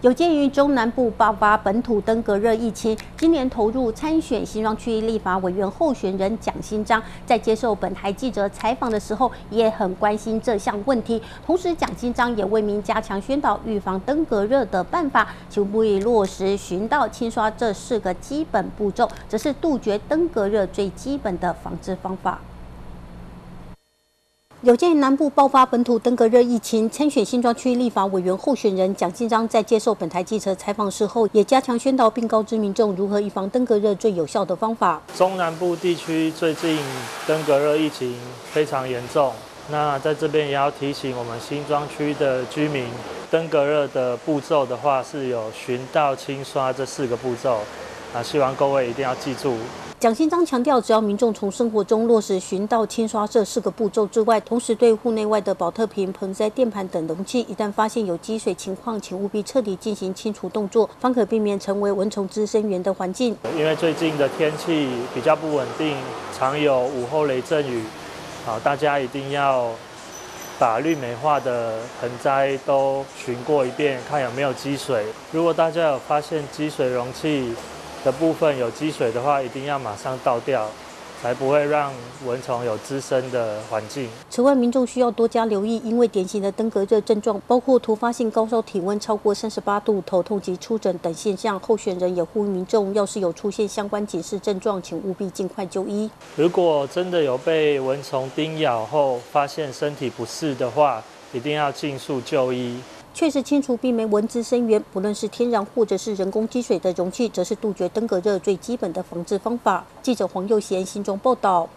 有鉴于中南部爆发本土登革热疫情，今年投入参选新庄区立法委员候选人蒋新章，在接受本台记者采访的时候，也很关心这项问题。同时，蒋新章也为民加强宣导预防登革热的办法，求不以落实寻道清刷这四个基本步骤，则是杜绝登革热最基本的防治方法。有鉴于南部爆发本土登革热疫情，参选新庄区立法委员候选人蒋进章在接受本台记者采访时候，也加强宣导并告知民众如何预防登革热最有效的方法。中南部地区最近登革热疫情非常严重，那在这边也要提醒我们新庄区的居民，登革热的步骤的话是有巡道清刷这四个步骤，啊，希望各位一定要记住。蒋新章强调，只要民众从生活中落实寻道清刷这四个步骤之外，同时对户内外的保特瓶、盆栽、垫盘等容器，一旦发现有积水情况，请务必彻底进行清除动作，方可避免成为蚊虫滋生源的环境。因为最近的天气比较不稳定，常有午后雷阵雨，好，大家一定要把绿美化的盆栽都巡过一遍，看有没有积水。如果大家有发现积水容器，的部分有积水的话，一定要马上倒掉，才不会让蚊虫有滋生的环境。此外，民众需要多加留意，因为典型的登革热症状包括突发性高烧、体温超过三十八度、头痛及出疹等现象。候选人也呼吁民众，要是有出现相关警示症状，请务必尽快就医。如果真的有被蚊虫叮咬后发现身体不适的话，一定要尽速就医。确实清除避免蚊子生源，不论是天然或者是人工积水的容器，则是杜绝登革热最基本的防治方法。记者黄佑贤新中报道。